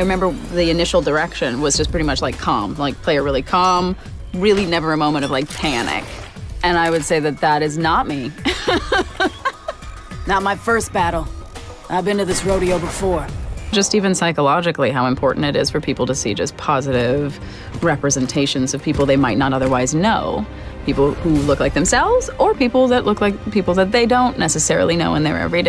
I remember the initial direction was just pretty much like calm, like play it really calm, really never a moment of like panic. And I would say that that is not me. Not my first battle. I've been to this rodeo before. just even psychologically, how important it is for people to see just positive representations of people they might not otherwise know. People who look like themselves or people that look like people that they don't necessarily know in their everyday.